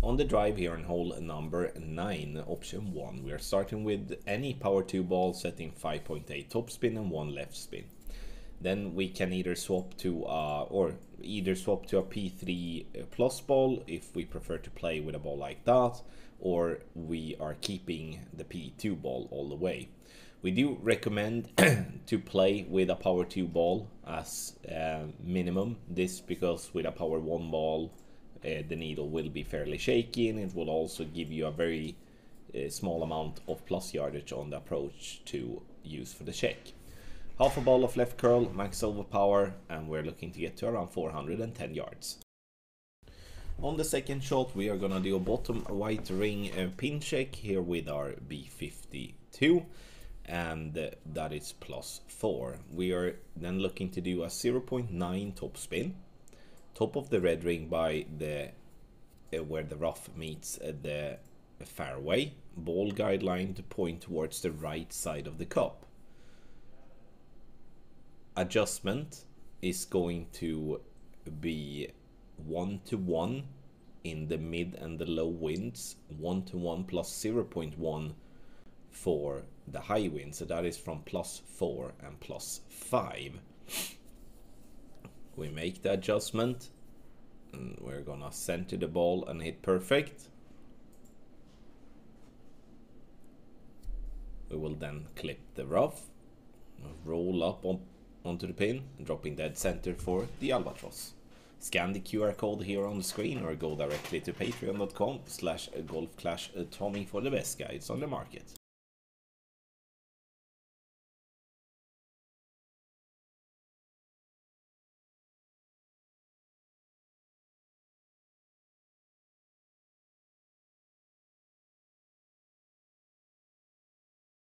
On the drive here in hole number 9, option 1, we are starting with any power 2 ball setting 5.8 top spin and 1 left spin. Then we can either swap to uh, or either swap to a P3 plus ball if we prefer to play with a ball like that, or we are keeping the P2 ball all the way. We do recommend to play with a power 2 ball as uh, minimum. This because with a power 1 ball uh, the needle will be fairly shaky and it will also give you a very uh, small amount of plus yardage on the approach to use for the check. Half a ball of left curl, max over power, and we're looking to get to around 410 yards. On the second shot, we are gonna do a bottom white ring uh, pin check here with our B52, and uh, that is plus 4. We are then looking to do a 0.9 top spin, top of the red ring by the uh, where the rough meets uh, the fairway, ball guideline to point towards the right side of the cup. Adjustment is going to be 1 to 1 in the mid and the low winds, 1 to 1 plus 0.1 for the high wind. So that is from plus 4 and plus 5 we make the adjustment and we're gonna center the ball and hit perfect. We will then clip the rough roll up on, onto the pin dropping dead center for the albatross. Scan the qr code here on the screen or go directly to patreon.com slash golfclash uh, tommy for the best guides on the market